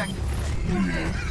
objective.